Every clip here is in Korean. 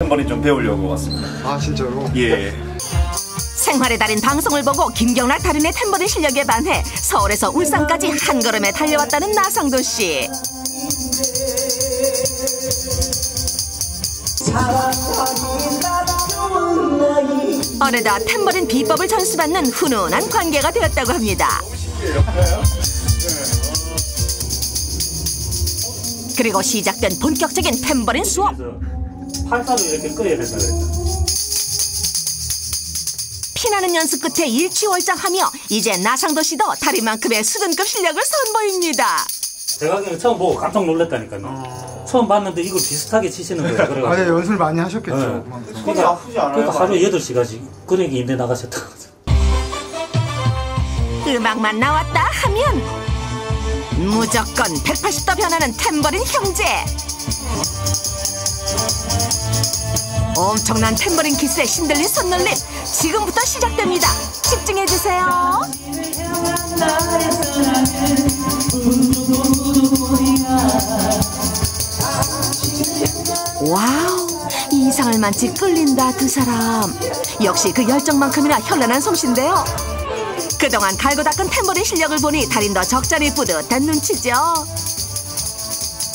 템버린 좀 배우려고 왔습니다. 아 진짜로? 예. 생활의 달인 방송을 보고 김경락 달인의 탬버린 실력에 반해 서울에서 울산까지 한 걸음에 달려왔다는 나상도 씨. 어느덧 탬버린 비법을 전수받는 훈훈한 관계가 되었다고 합니다. 그리고 시작된 본격적인 탬버린 수업. 팔다를 이렇게 끄야 된다 그랬다. 피나는 연습 끝에 일취월장하며 이제 나상도 씨도 다리만큼의 수준급 실력을 선보입니다. 제가 그냥 처음 보고 깜짝 놀랐다니까요. 처음 봤는데 이걸 비슷하게 치시는 거예요. 아, 네, 그래가지고. 연습을 많이 하셨겠죠. 네. 그만큼. 그러니까, 그러니까 하루 8시간씩 그러니까 인대 나가셨다. 음악만 나왔다 하면 무조건 180도 변하는 탬버린 형제. 엄청난 탬버린 기술에 신들린 손놀림 지금부터 시작됩니다. 집중해 주세요. 와우 이상할 만치 끌린다 두 사람. 역시 그 열정만큼이나 현란한 솜씨인데요. 그동안 갈고 닦은 탬버린 실력을 보니 달인도 적잖이 뿌듯한 눈치죠.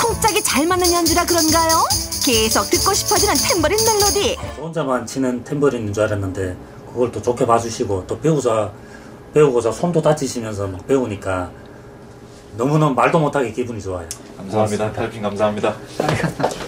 콩짝이 잘 맞는 연주라 그런가요? 계속 듣고 싶어지는 탬버린 멜로디. 저 혼자만 치는 탬버린인 줄 알았는데 그걸 또 좋게 봐주시고 또 배우자 배우고자 손도 다치시면서 막 배우니까 너무너무 말도 못하게 기분이 좋아요. 감사합니다. 탈핑 감사합니다.